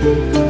Thank